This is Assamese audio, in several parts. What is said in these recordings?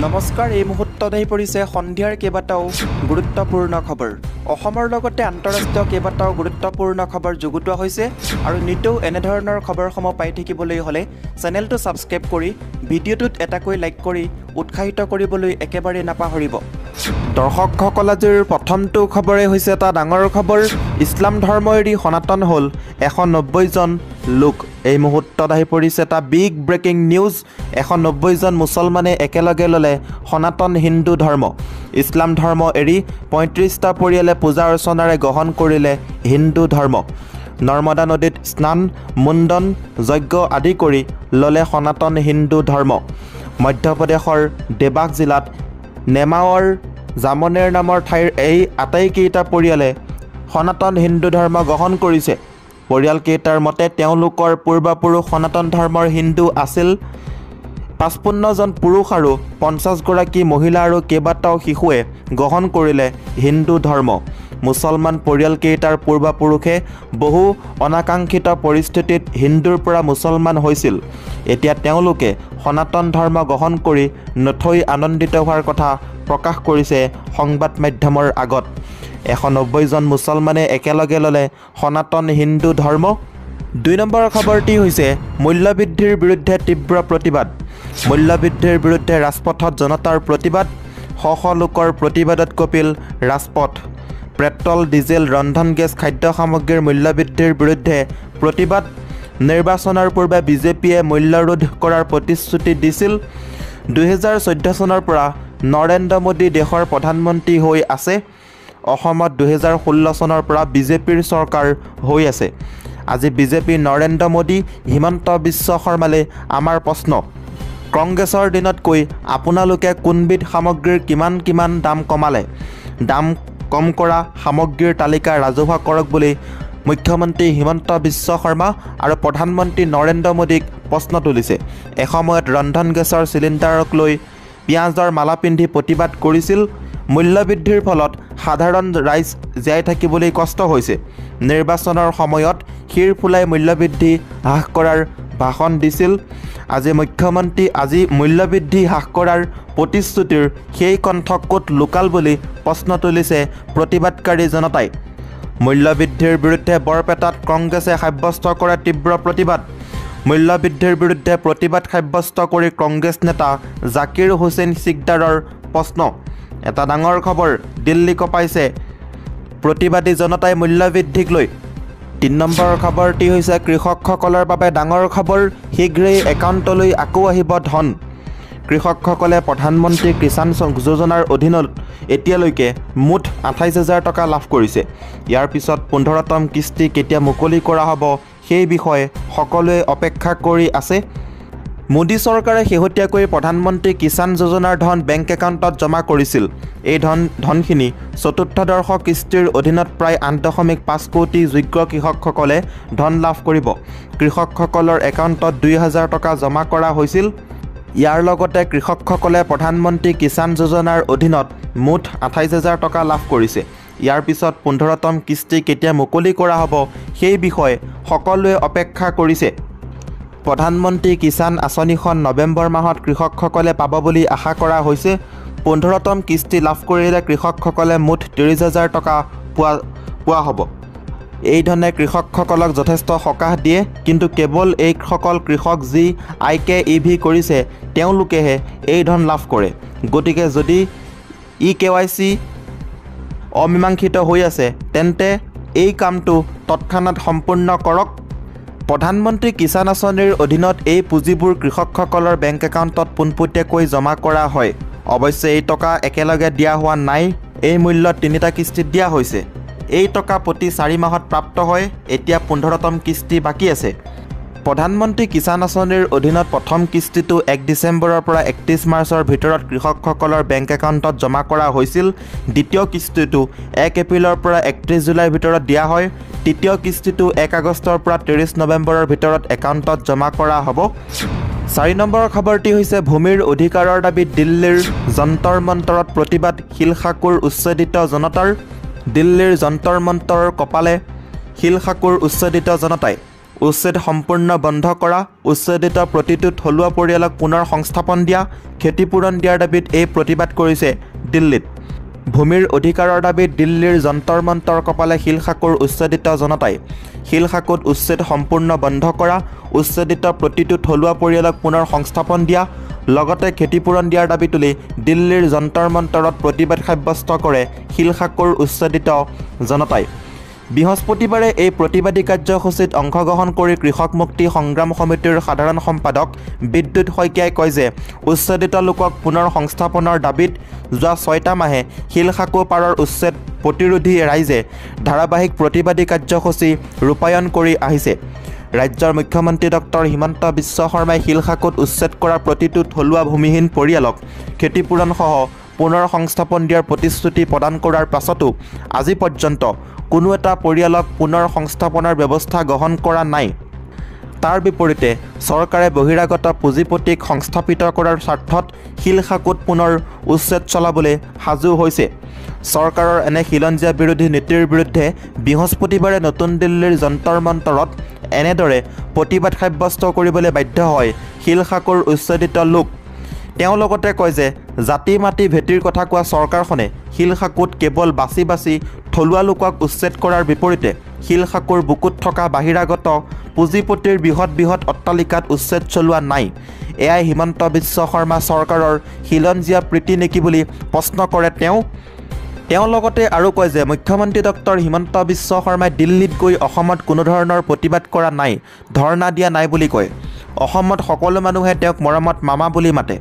নমস্কাৰ এই মুহূৰ্তত আহি পৰিছে সন্ধিয়াৰ কেইবাটাও গুৰুত্বপূৰ্ণ খবৰ। অসমৰ লগতে আন্তঃৰাষ্ট্ৰীয় কেইবাটাও গুৰুত্বপূৰ্ণ খবৰ যুগুতোৱা হৈছে আৰু নিতৌ এনেধৰণৰ খবৰসমূহ পাই থাকিবলৈ হ'লে চেনেলটো ছাবস্ক্ৰাইব কৰি ভিডিঅ'টোত এটাকৈ লাইক কৰি উৎসাহিত কৰিবলৈ একেবাৰে নাপাহৰিব। দৰ্শকসকল আজিৰ প্ৰথমটো খবৰেই হৈছে এটা ডাঙৰ খবৰ ইছলাম ধৰ্ম এৰি সনাতন হ'ল এশ নব্বৈজন লোক এই মুহূৰ্তত আহি পৰিছে এটা বিগ ব্ৰেকিং নিউজ এশ নব্বৈজন মুছলমানে একেলগে ল'লে সনাতন হিন্দু ধৰ্ম। ইছলাম ধৰ্ম এৰি পঁয়ত্ৰিছটা পৰিয়ালে পূজা অৰ্চনাৰে গ্ৰহণ কৰিলে হিন্দু ধৰ্ম। নৰ্মদা নদীত স্নান মুণ্ডন যজ্ঞ আদি কৰি ল'লে সনাতন হিন্দু ধৰ্ম। মধ্যপ্ৰদেশৰ দেবাস জিলাত নেমাৱৰ জামনেৰ নামৰ ঠাইৰ এই আটাইকেইটা পৰিয়ালে সনাতন হিন্দু ধৰ্ম গ্ৰহণ কৰিছে। পৰিয়ালকেইটাৰ মতে তেওঁলোকৰ পূৰ্বপুৰুষ সনাতন ধৰ্মৰ হিন্দু আছিল। পাঁচপন্নজন পুৰুষ আৰু পঞ্চাছগৰাকী মহিলা আৰু কেইবাটাও শিশুৱে গ্ৰহণ কৰিলে হিন্দু ধৰ্ম। মুছলমান পৰিয়ালকেইটাৰ পূৰ্বপুৰুষে বহু অনাকাংক্ষিত পৰিস্থিতিত হিন্দুৰ পৰা মুছলমান হৈছিল। এতিয়া তেওঁলোকে সনাতন ধৰ্ম গ্ৰহণ কৰি নথৈ আনন্দিত হোৱাৰ কথা প্ৰকাশ কৰিছে সংবাদ মাধ্যমৰ আগত। এশ নব্বৈজন মুছলমানে একেলগে ল'লে সনাতন হিন্দু ধৰ্ম। দুই নম্বৰ খবৰটি হৈছে মূল্যবৃদ্ধিৰ বিৰুদ্ধে তীব্ৰ প্ৰতিবাদ। মূল্যবৃদ্ধিৰ বিৰুদ্ধে ৰাজপথত জনতাৰ প্ৰতিবাদ শ শ লোকৰ প্ৰতিবাদত কপিল ৰাজপথ। পেট্ৰল ডিজেল ৰন্ধন গেছ খাদ্য সামগ্ৰীৰ মূল্যবৃদ্ধিৰ বিৰুদ্ধে প্ৰতিবাদ। নিৰ্বাচনৰ পূৰ্বে বিজেপিয়ে মূল্যৰোধ কৰাৰ প্ৰতিশ্ৰুতি দিছিল। দুহেজাৰ চৈধ্য চনৰ পৰা নৰেন্দ্ৰ মোদী দেশৰ প্ৰধানমন্ত্ৰী হৈ আছে। অসমত দুহেজাৰ ষোল্ল চনৰ পৰা বিজেপিৰ চৰকাৰ হৈ আছে। আজি বিজেপি নৰেন্দ্ৰ মোদী হিমন্ত বিশ্ব শৰ্মালৈ আমাৰ প্ৰশ্ন কংগ্ৰেছৰ দিনতকৈ আপোনালোকে কোনবিধ সামগ্ৰীৰ কিমান কিমান দাম কমালে? দাম কম কৰা সামগ্ৰীৰ তালিকা ৰাজহুৱা কৰক বুলি মুখ্যমন্ত্ৰী হিমন্ত বিশ্ব শৰ্মা আৰু প্ৰধানমন্ত্ৰী নৰেন্দ্ৰ মোদীক প্ৰশ্ন তুলিছে। এসময়ত ৰন্ধন গেছৰ চিলিণ্ডাৰক লৈ পিঁয়াজৰ মালা পিন্ধি প্ৰতিবাদ কৰিছিল মূল্যবৃদ্ধিৰ ফলত সাধাৰণ ৰাইজ জীয়াই থাকিবলৈ কষ্ট হৈছে। নিৰ্বাচনৰ সময়ত শিৰ ফুলাই মূল্যবৃদ্ধি হ্ৰাস কৰাৰ ভাষণ দিছিল। আজি মুখ্যমন্ত্ৰী আজি মূল্যবৃদ্ধি হ্ৰাস কৰাৰ প্ৰতিশ্ৰুতিৰ সেই কণ্ঠ ক'ত লোকাল বুলি প্ৰশ্ন তুলিছে প্ৰতিবাদকাৰী জনতাই। মূল্যবৃদ্ধিৰ বিৰুদ্ধে বৰপেটাত কংগ্ৰেছে সাব্যস্ত কৰে তীব্ৰ প্ৰতিবাদ। মূল্যবৃদ্ধিৰ বিৰুদ্ধে প্ৰতিবাদ সাব্যস্ত কৰি কংগ্ৰেছ নেতা জাকিৰ হুছেইন চিকদাৰৰ প্ৰশ্ন। এটা ডাঙৰ খবৰ দিল্লী কঁপাইছে প্ৰতিবাদী জনতাই মূল্যবৃদ্ধিক লৈ। তিনি নম্বৰ খবৰটি হৈছে কৃষকসকলৰ বাবে ডাঙৰ খবৰ শীঘ্ৰেই একাউণ্টলৈ আকৌ আহিব ধন। কৃষকসকলে প্ৰধানমন্ত্ৰী কিষাণ যোজনাৰ অধীনত এতিয়ালৈকে মুঠ আঠাইছ হাজাৰ টকা লাভ কৰিছে। ইয়াৰ পিছত পোন্ধৰতম কিস্তি কেতিয়া মুকলি কৰা হ'ব সেই বিষয়ে সকলোৱে অপেক্ষা কৰি আছে। মোদী চৰকাৰে শেহতীয়াকৈ প্ৰধানমন্ত্ৰী কিষাণ যোজনাৰ ধন বেংক একাউণ্টত জমা কৰিছিল। এই ধন ধনখিনি চতুৰ্থদৰ্শ কিস্তিৰ অধীনত প্ৰায় আঠ দশমিক পাঁচ কোটি যোগ্য কৃষকসকলে ধন লাভ কৰিব। কৃষকসকলৰ একাউণ্টত দুই হাজাৰ টকা জমা কৰা হৈছিল। ইয়াৰ লগতে কৃষকসকলে প্ৰধানমন্ত্ৰী কিষাণ যোজনাৰ অধীনত মুঠ আঠাইছ হাজাৰ টকা লাভ কৰিছে। ইয়াৰ পিছত পোন্ধৰতম কিস্তি কেতিয়া মুকলি কৰা হ'ব সেই বিষয়ে সকলোৱে অপেক্ষা কৰিছে। প্ৰধানমন্ত্ৰী কিষাণ আঁচনিখন নৱেম্বৰ মাহত কৃষকসকলে পাব বুলি আশা কৰা হৈছে। পোন্ধৰতম কিস্তি লাভ কৰিলে কৃষকসকলে মুঠ ত্ৰিছ হাজাৰ টকা পোৱা পোৱা হ'ব। এই ধৰণে কৃষকসকলক যথেষ্ট সকাহ দিয়ে কিন্তু কেৱল এইসকল কৃষক যি আই কে ই ভি কৰিছে তেওঁলোকেহে এই ধন লাভ কৰে। গতিকে যদি ই কে ৱাই চি অমীমাংসিত হৈ আছে তেন্তে এই কামটো তৎক্ষণাত সম্পূৰ্ণ কৰক। প্ৰধানমন্ত্ৰী কিষাণ আঁচনিৰ অধীনত এই পুঁজিবোৰ কৃষকসকলৰ বেংক একাউণ্টত পোনপটীয়াকৈ জমা কৰা হয়। অৱশ্যে এই টকা একেলগে দিয়া হোৱা নাই এই মূল্যত তিনিটা কিস্তিত দিয়া হৈছে। এই টকা প্ৰতি চাৰি মাহত প্ৰাপ্ত হয় এতিয়া পোন্ধৰতম কিস্তি বাকী আছে। প্ৰধানমন্ত্ৰী কিষাণ আঁচনিৰ অধীনত প্ৰথম কিস্তিটো এক ডিচেম্বৰৰ পৰা একত্ৰিছ মাৰ্চৰ ভিতৰত কৃষকসকলৰ বেংক একাউণ্টত জমা কৰা হৈছিল। দ্বিতীয় কিস্তিটো এক এপ্ৰিলৰ পৰা একত্ৰিছ জুলাইৰ ভিতৰত দিয়া হয়। তৃতীয় কিস্তিটো এক আগষ্টৰ পৰা ত্ৰিছ নৱেম্বৰৰ ভিতৰত একাউণ্টত জমা কৰা হ'ব। চাৰি নম্বৰ খবৰটি হৈছে ভূমিৰ অধিকাৰৰ দাবীত দিল্লীৰ যন্তৰ মন্তৰত প্ৰতিবাদ শিলসাকুৰ উচ্ছেদিত জনতাৰ দিল্লীৰ যন্তৰ মন্তৰৰ কপালে শিলসাকুৰ উচ্ছেদিত জনতাই। উচ্ছেদ সম্পূৰ্ণ বন্ধ কৰা উচ্ছেদিত প্ৰতিটো থলুৱা পৰিয়ালক পুনৰ সংস্থাপন দিয়া ক্ষতিপূৰণ দিয়াৰ দাবীত এই প্ৰতিবাদ কৰিছে দিল্লীত। ভূমিৰ অধিকাৰৰ দাবীত দিল্লীৰ যন্তৰ মন্তৰ কপালে শিলসাকুৰ উচ্ছেদিত জনতাই শিলসাকুত উচ্ছেদ সম্পূৰ্ণ বন্ধ কৰা উচ্ছেদিত প্ৰতিটো থলুৱা পৰিয়ালক পুনৰ সংস্থাপন দিয়া লগতে ক্ষতিপূৰণ দিয়াৰ দাবী তুলি দিল্লীৰ যন্তৰ মন্তৰত প্ৰতিবাদ সাব্যস্ত কৰে শিলসাকুৰ উচ্ছেদিত জনতাই। বৃহস্পতিবাৰে এই প্ৰতিবাদী কাৰ্যসূচীত অংশগ্ৰহণ কৰি কৃষক মুক্তি সংগ্ৰাম সমিতিৰ সাধাৰণ সম্পাদক বিদ্যুৎ শইকীয়াই কয় যে উচ্ছেদিত লোকক পুনৰ সংস্থাপনৰ দাবীত যোৱা ছয়টা মাহে শিলসাকু পাৰৰ উচ্ছেদ প্ৰতিৰোধী ৰাইজে ধাৰাবাহিক প্ৰতিবাদী কাৰ্যসূচী ৰূপায়ণ কৰি আহিছে। ৰাজ্যৰ মুখ্যমন্ত্ৰী ডক্টৰ হিমন্ত বিশ্ব শৰ্মাই শিলসাকুত উচ্ছেদ কৰা প্ৰতিটো থলুৱা ভূমিহীন পৰিয়ালক ক্ষতিপূৰণসহ পুনৰ সংস্থাপন দিয়াৰ প্ৰতিশ্ৰুতি প্ৰদান কৰাৰ পাছতো আজি পৰ্যন্ত কোনো এটা পৰিয়ালক পুনৰ সংস্থাপনৰ ব্যৱস্থা গ্ৰহণ কৰা নাই। তাৰ বিপৰীতে চৰকাৰে বহিৰাগত পুঁজিপতিক সংস্থাপিত কৰাৰ স্বাৰ্থত শিলসাকুত পুনৰ উচ্ছেদ চলাবলৈ সাজু হৈছে। চৰকাৰৰ এনে খিলঞ্জীয়া বিৰোধী নীতিৰ বিৰুদ্ধে বৃহস্পতিবাৰে নতুন দিল্লীৰ যন্তৰ মন্তৰত এনেদৰে প্ৰতিবাদ সাব্যস্ত কৰিবলৈ বাধ্য হয় শিলসাকুৰ উচ্ছেদিত লোক। তেওঁ লগতে কয় যে জাতি মাটি ভেটিৰ কথা কোৱা চৰকাৰখনে শিলসাকুত কেৱল বাছি বাছি থলুৱা লোকক উচ্ছেদ কৰাৰ বিপৰীতে শিলসাকুৰ বুকুত থকা বাহিৰাগত পুঁজিপতিৰ বৃহৎ বৃহৎ অট্টালিকাত উচ্ছেদ চলোৱা নাই। এয়াই হিমন্ত বিশ্ব শৰ্মা চৰকাৰৰ খিলঞ্জীয়া প্ৰীতি নেকি বুলি প্ৰশ্ন কৰে তেওঁ। তেওঁ লগতে আৰু কয় যে মুখ্যমন্ত্ৰী ডক্টৰ হিমন্ত বিশ্ব শৰ্মাই দিল্লীত গৈ অসমত কোনো ধৰণৰ প্ৰতিবাদ কৰা নাই ধৰ্ণা দিয়া নাই বুলি কয়। অসমত সকলো মানুহে তেওঁক মৰমত মামা বুলি মাতে।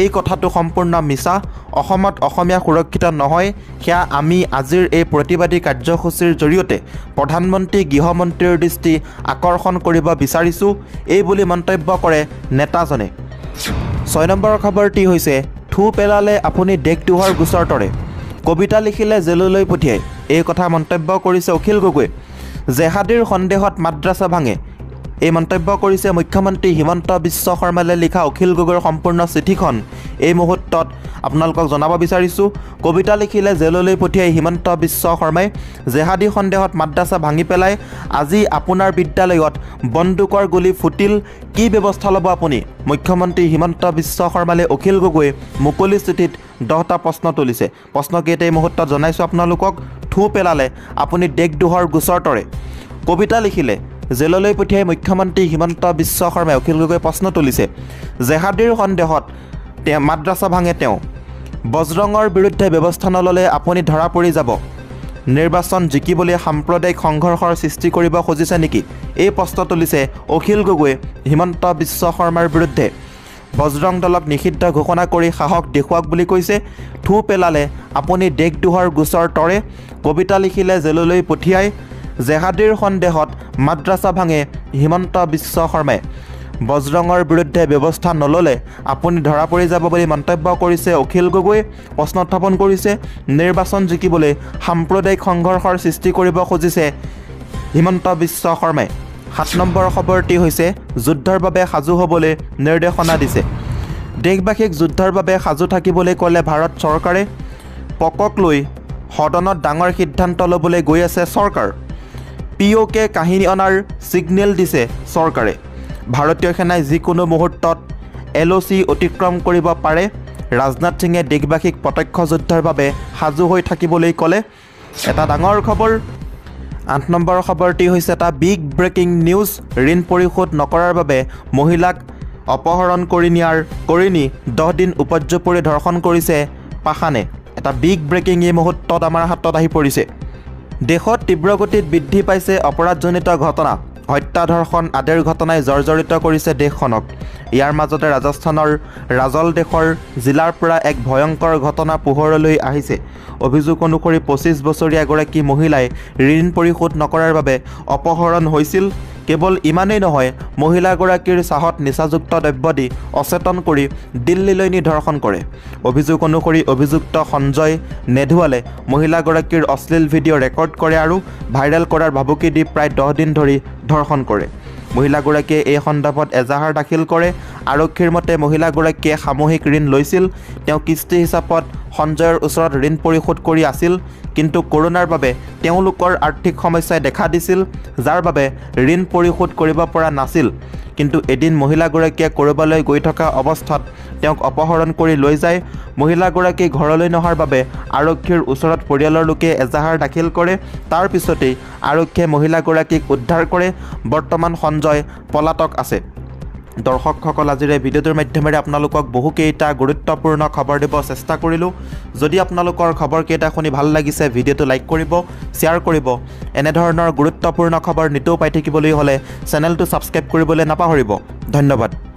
এই কথাটো সম্পূৰ্ণ মিছা। অসমত অসমীয়া সুৰক্ষিত নহয়। সেয়া আমি আজিৰ এই প্ৰতিবাদী কাৰ্যসূচীৰ জৰিয়তে প্ৰধানমন্ত্ৰী গৃহমন্ত্ৰীৰ দৃষ্টি আকৰ্ষণ কৰিব বিচাৰিছোঁ এই বুলি মন্তব্য কৰে নেতাজনে। ছয় নম্বৰৰ খবৰটি হৈছে? থু পেলালে আপুনি দেশদ্ৰোহৰ গোচৰ তৰে। কবিতা লিখিলে জেললৈ পঠিয়াই এই কথা মন্তব্য কৰিছে অখিল গগৈ। জেহাদীৰ সন্দেহত মাদ্ৰাছা ভাঙে। এই মন্তব্য কৰিছে মুখ্যমন্ত্ৰী হিমন্ত বিশ্ব শৰ্মালৈ লিখা অখিল গগৈৰ সম্পূৰ্ণ চিঠিখন। এই মুহূৰ্তত আপোনালোকক জনাব বিচাৰিছোঁ কবিতা লিখিলে জেললৈ পঠিয়াই হিমন্ত বিশ্ব শৰ্মাই জেহাদী সন্দেহত মাদ্ৰাছা ভাঙি পেলাই আজি আপোনাৰ বিদ্যালয়ত বন্দুকৰ গুলী ফুটিল কি ব্যৱস্থা ল'ব আপুনি? মুখ্যমন্ত্ৰী হিমন্ত বিশ্ব শৰ্মালৈ অখিল গগৈয়ে মুকলি চিঠিত দহটা প্ৰশ্ন তুলিছে। প্ৰশ্নকেইটা এই মুহূৰ্তত জনাইছোঁ আপোনালোকক থু পেলালে আপুনি দেশদ্ৰোহৰ গোচৰ তৰে। কবিতা লিখিলে জেললৈ পঠিয়াই মুখ্যমন্ত্ৰী হিমন্ত বিশ্ব শৰ্মাই অখিল গগৈয়ে প্ৰশ্ন তুলিছে। জেহাদীৰ সন্দেহত মাদ্ৰাছা ভাঙে তেওঁ। বজৰঙৰ বিৰুদ্ধে ব্যৱস্থা নল'লে আপুনি ধৰা পৰি যাব। নিৰ্বাচন জিকিবলৈ সাম্প্ৰদায়িক সংঘৰ্ষৰ সৃষ্টি কৰিব খুজিছে নেকি? এই প্ৰশ্ন তুলিছে অখিল গগৈয়ে হিমন্ত বিশ্ব শৰ্মাৰ বিৰুদ্ধে। বজৰং দলক নিষিদ্ধ ঘোষণা কৰি সাহস দেখুৱাওক বুলি কৈছে। থু পেলালে আপুনি দেশদ্ৰোহৰ গোচৰ তৰে। কবিতা লিখিলে জেললৈ পঠিয়াই জেহাদীৰ সন্দেহত মাদ্ৰাছা ভাঙে হিমন্ত বিশ্ব শৰ্মাই বজৰঙৰ বিৰুদ্ধে ব্যৱস্থা নল'লে আপুনি ধৰা পৰি যাব বুলি মন্তব্য কৰিছে অখিল গগৈ প্ৰশ্ন উত্থাপন কৰিছে নিৰ্বাচন জিকিবলৈ সাম্প্ৰদায়িক সংঘৰ্ষৰ সৃষ্টি কৰিব খুজিছে হিমন্ত বিশ্ব শৰ্মাই। সাত নম্বৰ খবৰটি হৈছে যুদ্ধৰ বাবে সাজু হ'বলৈ নিৰ্দেশনা দিছে। দেশবাসীক যুদ্ধৰ বাবে সাজু থাকিবলৈ ক'লে ভাৰত চৰকাৰে পকক লৈ সদনত ডাঙৰ সিদ্ধান্ত ল'বলৈ গৈ আছে চৰকাৰ। পি অ' কে কাহিনী অনাৰ ছিগনেল দিছে চৰকাৰে। ভাৰতীয় সেনাই যিকোনো মুহূৰ্তত এল অ' চি অতিক্ৰম কৰিব পাৰে ৰাজনাথ সিঙে দেশবাসীক প্ৰত্যক্ষ যুদ্ধৰ বাবে সাজু হৈ থাকিবলৈ ক'লে। এটা ডাঙৰ খবৰ আঠ নম্বৰ খবৰটি হৈছে এটা বিগ ব্ৰেকিং নিউজ ঋণ পৰিশোধ নকৰাৰ বাবে মহিলাক অপহৰণ কৰি নিয়াৰ কৰি নি দহ দিন উপৰ্যুপৰি ধৰ্ষণ কৰিছে পাখানে এটা বিগ ব্ৰেকিং এই মুহূৰ্তত আমাৰ হাতত আহি পৰিছে। দেশত তীব্ৰগতিত বৃদ্ধি পাইছে অপৰাধজনিত ঘটনা। হত্যা ধৰ্ষণ আদিৰ ঘটনাই জৰ্জৰিত কৰিছে দেশখনক। ইয়াৰ মাজতে ৰাজস্থানৰ ৰাজল দেশৰ জিলাৰ পৰা এক ভয়ংকৰ ঘটনা পোহৰলৈ আহিছে। অভিযোগ অনুসৰি পঁচিছ বছৰীয়া এগৰাকী মহিলাই ঋণ পৰিশোধ নকৰাৰ বাবে অপহৰণ হৈছিল। কেৱল ইমানেই নহয় মহিলাগৰাকীৰ চাহত নিচাযুক্ত দ্ৰব্য দি অচেতন কৰি দিল্লীলৈ নি ধৰ্ষণ কৰে। অভিযোগ অনুসৰি অভিযুক্ত সঞ্জয় নেধুৱালে মহিলাগৰাকীৰ অশ্লীল ভিডিঅ' ৰেকৰ্ড কৰে আৰু ভাইৰেল কৰাৰ ভাবুকি দি প্ৰায় দহ দিন ধৰি ধৰ্ষণ কৰে। মহিলাগৰাকীয়ে এই সন্দৰ্ভত এজাহাৰ দাখিল কৰে। আৰক্ষীৰ মতে মহিলাগৰাকীয়ে সামূহিক ঋণ লৈছিল। তেওঁ কিস্তি হিচাপত সঞ্জয়ৰ ওচৰত ঋণ পৰিশোধ কৰি আছিল কিন্তু কৰোণাৰ বাবে তেওঁলোকৰ আৰ্থিক সমস্যাই দেখা দিছিল যাৰ বাবে ঋণ পৰিশোধ কৰিব পৰা নাছিল। কিন্তু এদিন মহিলাগৰাকীয়ে ক'ৰবালৈ গৈ থকা অৱস্থাত তেওঁক অপহৰণ কৰি লৈ যায়। মহিলাগৰাকী ঘৰলৈ নহাৰ বাবে আৰক্ষীৰ ওচৰত পৰিয়ালৰ লোকে এজাহাৰ দাখিল কৰে। তাৰ পিছতেই আৰক্ষীয়ে মহিলাগৰাকীক উদ্ধাৰ কৰে। বৰ্তমান সঞ্জয় পলাতক আছে। দৰ্শকসকল আজিৰ ভিডিঅ'টোৰ মাধ্যমেৰে আপোনালোকক বহুকেইটা গুৰুত্বপূৰ্ণ খবৰ দিব চেষ্টা কৰিলোঁ। যদি আপোনালোকৰ খবৰকেইটা শুনি ভাল লাগিছে ভিডিঅ'টো লাইক কৰিব শ্বেয়াৰ কৰিব। এনেধৰণৰ গুৰুত্বপূৰ্ণ খবৰ নিতৌ পাই থাকিবলৈ হ'লে চেনেলটো ছাবস্ক্ৰাইব কৰিবলৈ নাপাহৰিব। ধন্যবাদ।